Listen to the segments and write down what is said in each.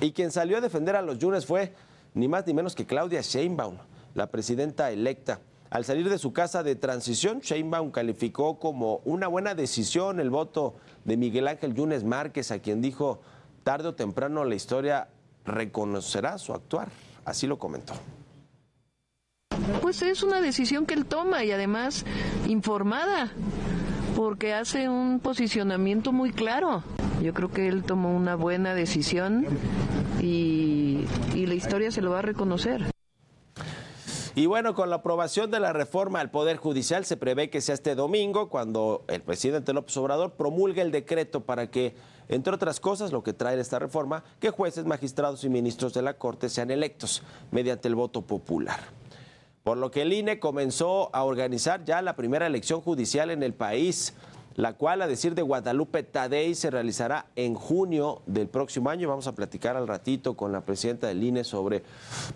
Y quien salió a defender a los Yunes fue ni más ni menos que Claudia Sheinbaum, la presidenta electa. Al salir de su casa de transición, Sheinbaum calificó como una buena decisión el voto de Miguel Ángel Yunes Márquez, a quien dijo tarde o temprano la historia reconocerá su actuar. Así lo comentó. Pues es una decisión que él toma y además informada, porque hace un posicionamiento muy claro. Yo creo que él tomó una buena decisión y, la historia se lo va a reconocer. Y bueno, con la aprobación de la reforma al Poder Judicial se prevé que sea este domingo cuando el presidente López Obrador promulgue el decreto para que, entre otras cosas, lo que trae esta reforma, que jueces, magistrados y ministros de la Corte sean electos mediante el voto popular. Por lo que el INE comenzó a organizar ya la primera elección judicial en el país la cual, a decir de Guadalupe Tadei, se realizará en junio del próximo año. Vamos a platicar al ratito con la presidenta del INE sobre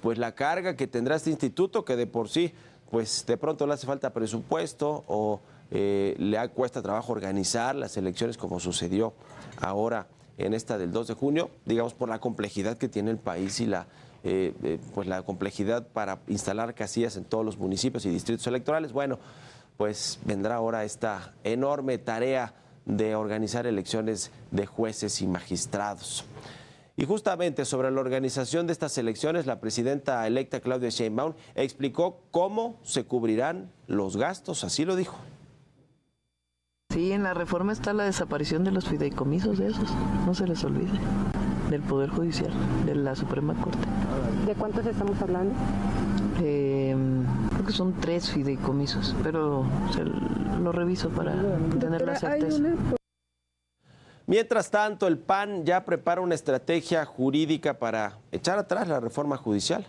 pues, la carga que tendrá este instituto, que de por sí, pues de pronto le hace falta presupuesto o eh, le cuesta trabajo organizar las elecciones como sucedió ahora en esta del 2 de junio, digamos por la complejidad que tiene el país y la eh, eh, pues la complejidad para instalar casillas en todos los municipios y distritos electorales. Bueno, pues vendrá ahora esta enorme tarea de organizar elecciones de jueces y magistrados. Y justamente sobre la organización de estas elecciones, la presidenta electa Claudia Sheinbaum explicó cómo se cubrirán los gastos, así lo dijo. Sí, en la reforma está la desaparición de los fideicomisos de esos, no se les olvide, del Poder Judicial, de la Suprema Corte. ¿De cuántos estamos hablando? Eh, creo que son tres fideicomisos, pero lo reviso para tener la certeza. Mientras tanto, el PAN ya prepara una estrategia jurídica para echar atrás la reforma judicial.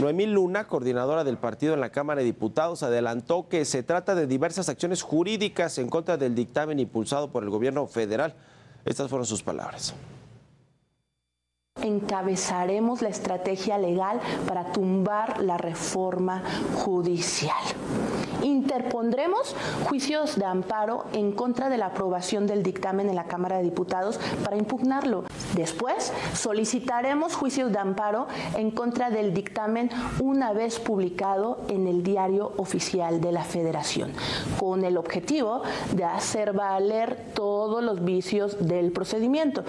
Noemí Luna, coordinadora del partido en la Cámara de Diputados, adelantó que se trata de diversas acciones jurídicas en contra del dictamen impulsado por el gobierno federal. Estas fueron sus palabras encabezaremos la estrategia legal para tumbar la reforma judicial. Interpondremos juicios de amparo en contra de la aprobación del dictamen en la Cámara de Diputados para impugnarlo. Después, solicitaremos juicios de amparo en contra del dictamen una vez publicado en el Diario Oficial de la Federación, con el objetivo de hacer valer todos los vicios del procedimiento.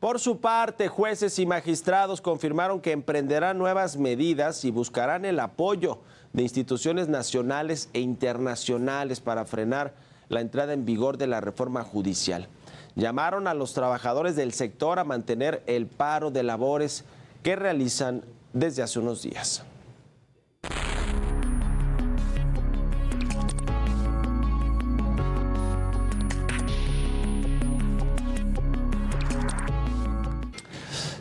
Por su parte, jueces y magistrados confirmaron que emprenderán nuevas medidas y buscarán el apoyo de instituciones nacionales e internacionales para frenar la entrada en vigor de la reforma judicial. Llamaron a los trabajadores del sector a mantener el paro de labores que realizan desde hace unos días.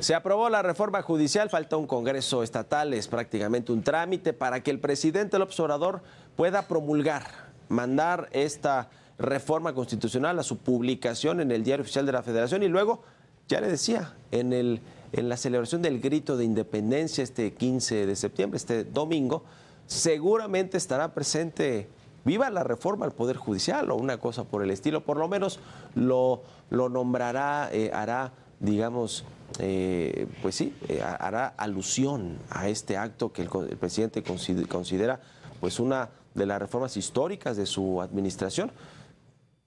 Se aprobó la reforma judicial, falta un Congreso estatal, es prácticamente un trámite para que el presidente López Obrador pueda promulgar, mandar esta reforma constitucional a su publicación en el Diario Oficial de la Federación y luego, ya le decía, en, el, en la celebración del grito de independencia este 15 de septiembre, este domingo, seguramente estará presente viva la reforma al Poder Judicial o una cosa por el estilo, por lo menos lo, lo nombrará, eh, hará, digamos, eh, pues sí, eh, hará alusión a este acto que el, presidente considera pues una de las reformas históricas de su administración.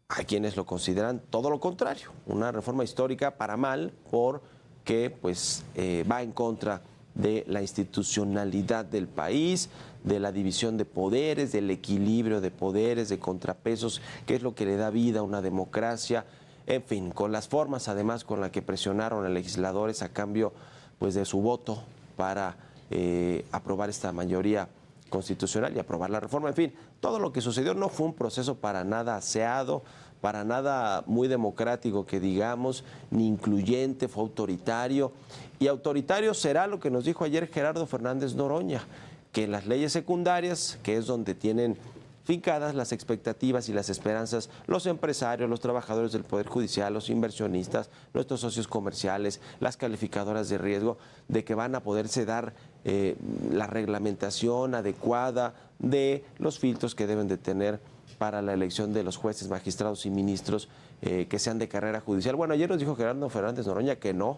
Hay quienes lo consideran todo lo contrario, una reforma histórica para mal porque pues eh, va en contra de la institucionalidad del país, de la división de poderes, del equilibrio de poderes, de contrapesos, que es lo que le da vida a una democracia en fin, con las formas además con las que presionaron a legisladores a cambio pues, de su voto para eh, aprobar esta mayoría constitucional y aprobar la reforma. En fin, todo lo que sucedió no fue un proceso para nada aseado, para nada muy democrático que digamos, ni incluyente, fue autoritario. Y autoritario será lo que nos dijo ayer Gerardo Fernández Noroña, que las leyes secundarias, que es donde tienen fincadas las expectativas y las esperanzas, los empresarios, los trabajadores del Poder Judicial, los inversionistas, nuestros socios comerciales, las calificadoras de riesgo, de que van a poderse dar eh, la reglamentación adecuada de los filtros que deben de tener para la elección de los jueces, magistrados y ministros eh, que sean de carrera judicial. Bueno, ayer nos dijo Gerardo Fernández Noroña que no,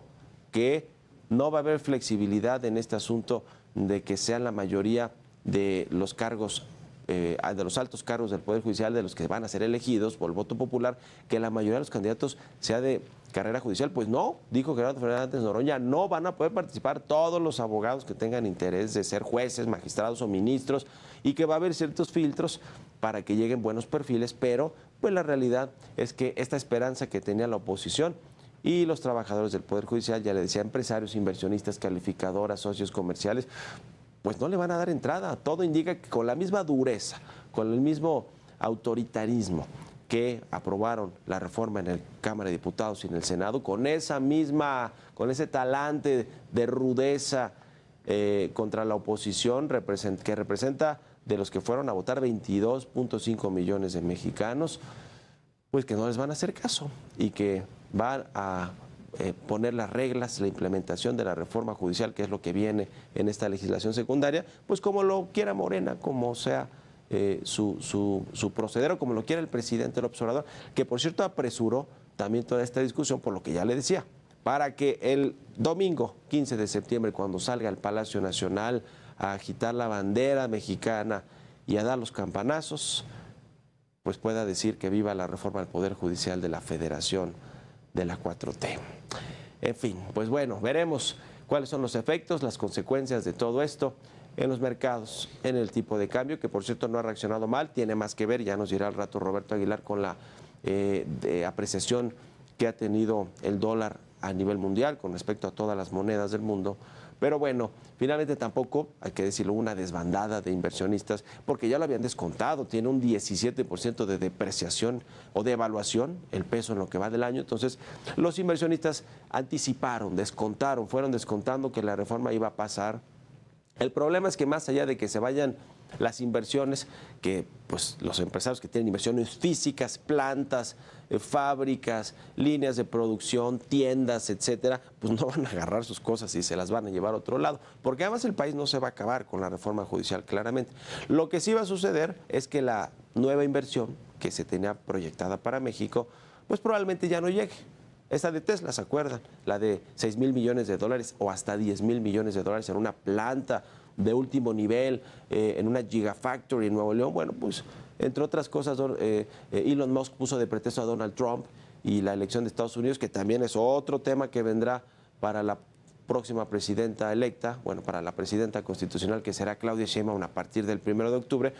que no va a haber flexibilidad en este asunto de que sean la mayoría de los cargos eh, de los altos cargos del Poder Judicial, de los que van a ser elegidos por el voto popular, que la mayoría de los candidatos sea de carrera judicial. Pues no, dijo Gerardo Fernández Noroña, no van a poder participar todos los abogados que tengan interés de ser jueces, magistrados o ministros y que va a haber ciertos filtros para que lleguen buenos perfiles, pero pues la realidad es que esta esperanza que tenía la oposición y los trabajadores del Poder Judicial, ya le decía, empresarios, inversionistas, calificadoras, socios comerciales, pues no le van a dar entrada. Todo indica que con la misma dureza, con el mismo autoritarismo que aprobaron la reforma en la Cámara de Diputados y en el Senado, con esa misma, con ese talante de rudeza eh, contra la oposición que representa de los que fueron a votar 22.5 millones de mexicanos, pues que no les van a hacer caso y que van a eh, poner las reglas, la implementación de la reforma judicial, que es lo que viene en esta legislación secundaria, pues como lo quiera Morena, como sea eh, su, su, proceder o como lo quiera el presidente del observador, que por cierto apresuró también toda esta discusión por lo que ya le decía, para que el domingo 15 de septiembre, cuando salga al Palacio Nacional a agitar la bandera mexicana y a dar los campanazos, pues pueda decir que viva la reforma del Poder Judicial de la Federación de la 4T. En fin, pues bueno, veremos cuáles son los efectos, las consecuencias de todo esto en los mercados, en el tipo de cambio, que por cierto no ha reaccionado mal, tiene más que ver, ya nos dirá al rato Roberto Aguilar, con la eh, apreciación que ha tenido el dólar a nivel mundial con respecto a todas las monedas del mundo pero bueno, finalmente tampoco, hay que decirlo, una desbandada de inversionistas, porque ya lo habían descontado, tiene un 17% de depreciación o de evaluación el peso en lo que va del año. Entonces, los inversionistas anticiparon, descontaron, fueron descontando que la reforma iba a pasar. El problema es que más allá de que se vayan las inversiones que pues, los empresarios que tienen inversiones físicas, plantas, eh, fábricas, líneas de producción, tiendas, etcétera, pues no van a agarrar sus cosas y se las van a llevar a otro lado, porque además el país no se va a acabar con la reforma judicial claramente. Lo que sí va a suceder es que la nueva inversión que se tenía proyectada para México, pues probablemente ya no llegue. Esta de Tesla, ¿se acuerdan? La de 6 mil millones de dólares o hasta 10 mil millones de dólares en una planta de último nivel eh, en una Gigafactory en Nuevo León, bueno, pues entre otras cosas, eh, eh, Elon Musk puso de pretexto a Donald Trump y la elección de Estados Unidos, que también es otro tema que vendrá para la próxima presidenta electa, bueno, para la presidenta constitucional que será Claudia Sheinbaum a partir del primero de octubre,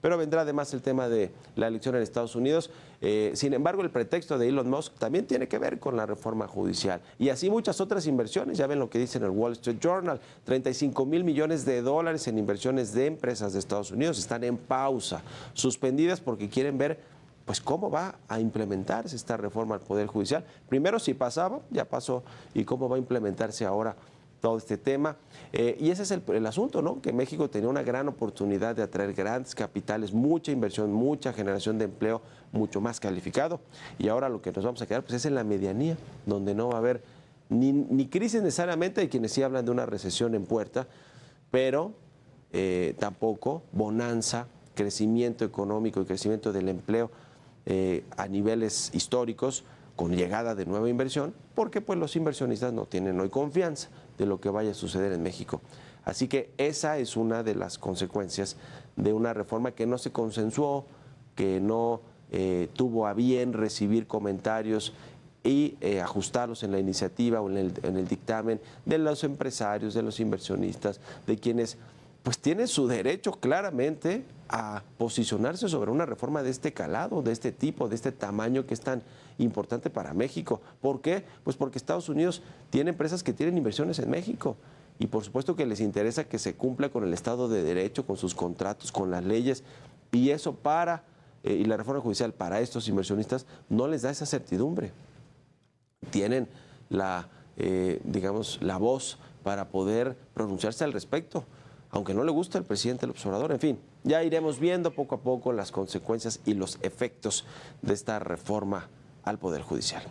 pero vendrá además el tema de la elección en Estados Unidos. Eh, sin embargo, el pretexto de Elon Musk también tiene que ver con la reforma judicial. Y así muchas otras inversiones. Ya ven lo que dice en el Wall Street Journal. 35 mil millones de dólares en inversiones de empresas de Estados Unidos están en pausa, suspendidas porque quieren ver pues cómo va a implementarse esta reforma al Poder Judicial. Primero si pasaba, ya pasó, y cómo va a implementarse ahora todo este tema. Eh, y ese es el, asunto, ¿no? Que México tenía una gran oportunidad de atraer grandes capitales, mucha inversión, mucha generación de empleo, mucho más calificado. Y ahora lo que nos vamos a quedar pues, es en la medianía, donde no va a haber ni, crisis necesariamente, hay quienes sí hablan de una recesión en puerta, pero eh, tampoco bonanza, crecimiento económico y crecimiento del empleo eh, a niveles históricos con llegada de nueva inversión, porque pues los inversionistas no tienen hoy confianza de lo que vaya a suceder en México. Así que esa es una de las consecuencias de una reforma que no se consensuó, que no eh, tuvo a bien recibir comentarios y eh, ajustarlos en la iniciativa o en el, en el dictamen de los empresarios, de los inversionistas, de quienes pues tienen su derecho claramente a posicionarse sobre una reforma de este calado, de este tipo, de este tamaño que es tan importante para México. ¿Por qué? Pues porque Estados Unidos tiene empresas que tienen inversiones en México y por supuesto que les interesa que se cumpla con el Estado de Derecho, con sus contratos, con las leyes y eso para, eh, y la reforma judicial para estos inversionistas no les da esa certidumbre. Tienen la, eh, digamos, la voz para poder pronunciarse al respecto aunque no le gusta al presidente el observador. En fin, ya iremos viendo poco a poco las consecuencias y los efectos de esta reforma al Poder Judicial.